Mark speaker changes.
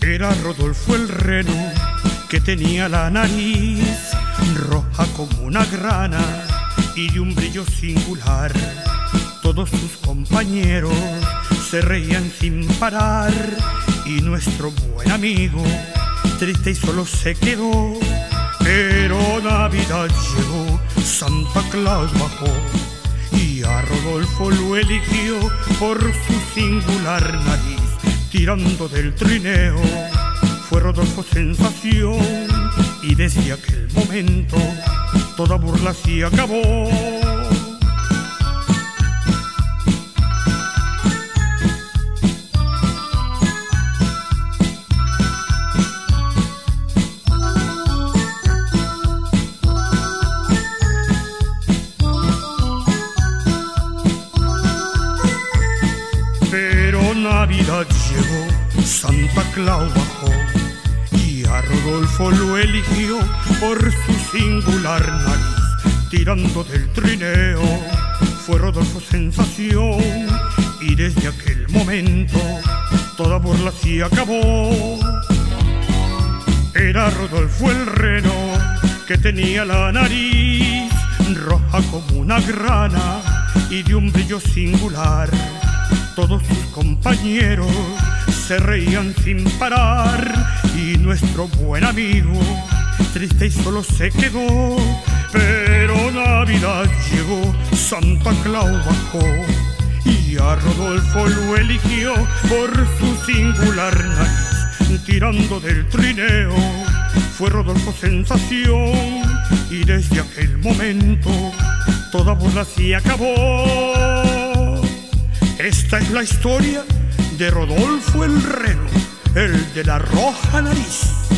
Speaker 1: Era Rodolfo el reno que tenía la nariz roja como una grana y de un brillo singular. Todos sus compañeros se reían sin parar y nuestro buen amigo triste y solo se quedó. Pero Navidad llegó, Santa Claus bajó y a Rodolfo lo eligió por su singular nariz, tirando del trineo. Fue Rodolfo sensación y desde aquel momento toda burla se acabó. Navidad llegó, Santa Claus bajó y a Rodolfo lo eligió por su singular nariz, tirando del trineo. Fue Rodolfo sensación y desde aquel momento toda burla se acabó. Era Rodolfo el reno que tenía la nariz roja como una grana y de un brillo singular. Todos se reían sin parar y nuestro buen amigo triste y solo se quedó. Pero Navidad llegó, Santa Claus bajó y a Rodolfo lo eligió por su singular nariz, tirando del trineo. Fue Rodolfo sensación y desde aquel momento toda burla se acabó. Esta es la historia de Rodolfo el Reno, el de la roja nariz.